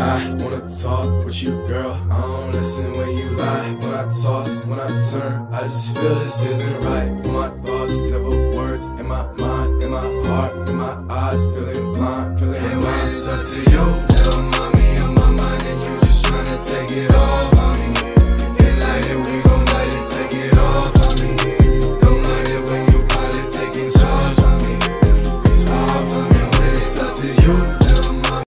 I wanna talk with you, girl. I don't listen when you lie. When I toss, when I turn, I just feel this isn't right. My thoughts, never words in my mind, in my heart, in my eyes, feeling blind, feeling blind. It's up to you, little mommy on my mind, and you just wanna take it all.